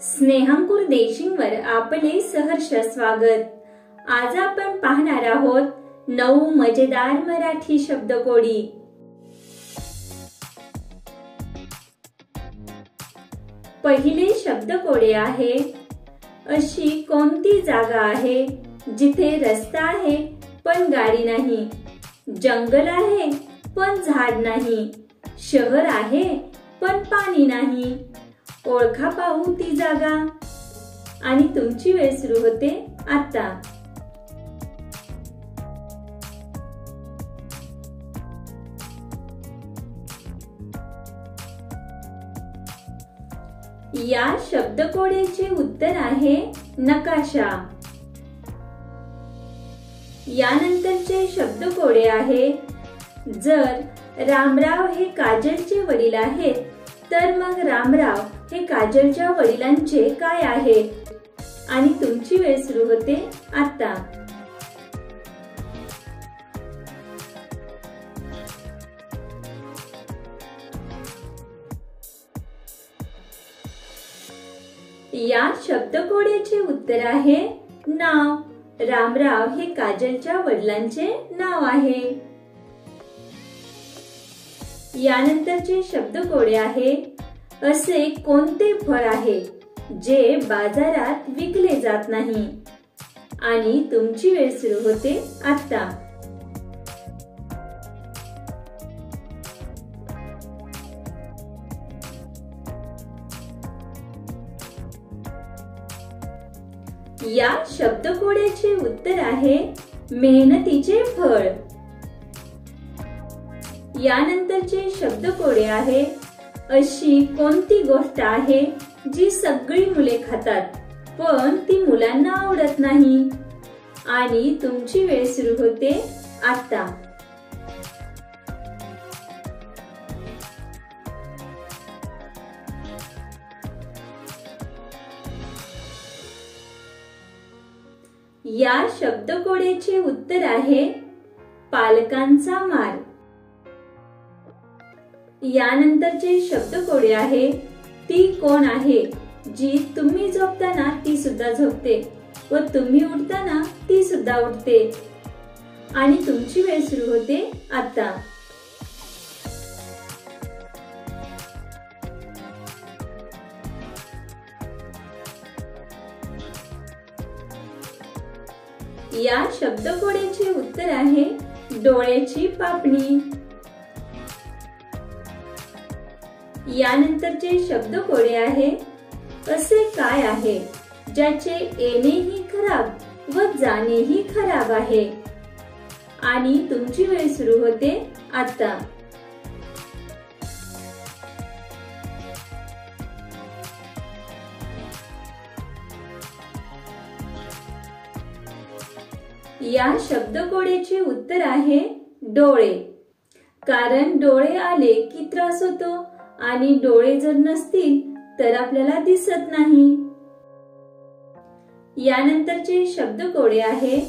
स्नेहांकुर देशिंगवर आपले सहर्ष स्वागत. आज आपण पाहणार आहोत नऊ मजेदार मराठी शब्दकोडी. पहिले शब्दकोडे आहे अशी कोणती जागा आहे जिथे रस्ता आहे पण गाडी नाही. जंगल आहे पण झाड नाही. शहर आहे पण पाणी नाही. ओळखा पाहू ती जागा. आणि तुमची वेळ सुरू होते आता या शब्दकोडेचे उत्तर आहे नकाशा. यानंतरचे शब्दकोडे आहे जर रामराव हे काजलचे वडील आहेत तर मग रामराव हे काजलच्या वडिलांचे काय आहे? आणि तुमची वेळ सुरू होते आता या शब्दकोड्याचे उत्तर आहे नाव. रामराव हे काजलच्या वडिलांचे नाव आहे. यानंतरचे शब्दकोडे आहे असे कोणते फळ आहे जे बाजारात विकले जात नाही? आणि तुमची वेळ सुरू होते आता या शब्दकोड्याचे उत्तर आहे मेहनतीचे फळ. यानंतरचे शब्दकोडे आहे अशी कोणती गोष्ट आहे जी सगळी मुले खातात पण ती मुलांना आवडत नाही? आणि तुमची वेळ सुरू होते आता. या शब्दकोडेचे उत्तर आहे पालकांचा मार. यानंतरचे शब्दकोडे आहे ती कोण आहे जी तुम्ही झोपताना ती सुद्धा झोपते व तुम्ही उठताना ती सुद्धा उठते. आणि तुमची वेळ सुरू होते आता या शब्दकोड्याचे उत्तर आहे डोळ्याची पापणी. यानंतरचे शब्दकोडे आहे? असे काय आहे? ज्याचे येणेही खराब व जाणेही खराब आहे. आणि तुमची वेळ सुरू होते आता. या शब्दकोडेचे उत्तर आहे डोळे. कारण डोळे आले की त्रास होतो. आणि डोळे जर नसतील तर आपल्याला दिसत नाही. यानंतरचे शब्द कोडे आहे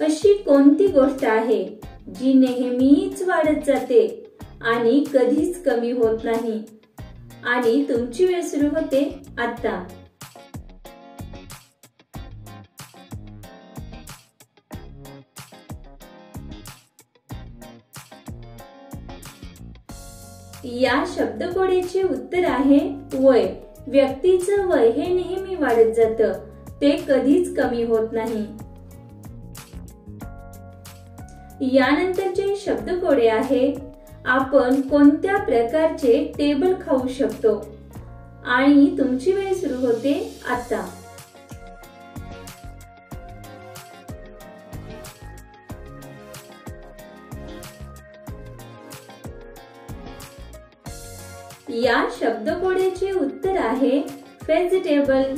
अशी कोणती गोष्ट आहे जी नेहमीच वाढत जाते आणि कधीच कमी होत नाही. आणि तुमची वेळ सुरू होते आता या शब्दकोडेचे उत्तर आहे वय. व्यक्तीचं वय हे नेहमी वाढत जातं. ते कधीच कमी होत नाही. यानंतरचे शब्दकोडे आहे. आपण कोणत्या प्रकारचे टेबल खाऊ शकतो? आणि तुमची वेळ सुरू होते आता. या शब्दकोड्याचे उत्तर आहे व्हेजिटेबल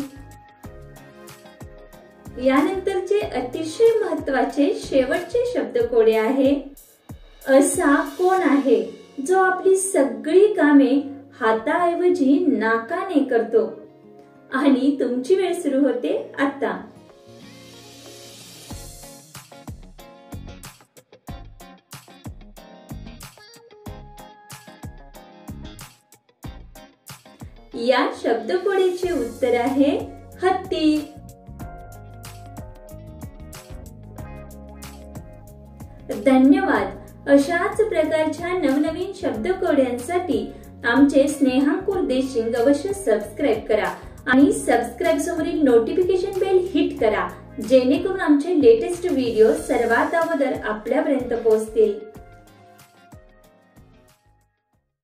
यानंतरचे अतिशय महत्त्वाचे शेवटचे शब्दकोडे आहे. असा कोण आहे जो आपली सगळी कामे हाताऐवजी नाकाने करतो? आणि तुमची वेळ सुरू होते आता. या शब्दकोडीचे उत्तर आहे हत्ती. धन्यवाद. अशाच प्रकारच्या नवनवीन शब्दकोड्यांसाठी आमचे स्नेहांकुर देशिंग अवश्य सबस्क्राईब करा आणि सबस्क्राईब समोरील नोटिफिकेशन बेल हिट करा जेणेकरून आमचे लेटेस्ट व्हिडिओ सर्वात अगोदर आपल्यापर्यंत पोहोचतील.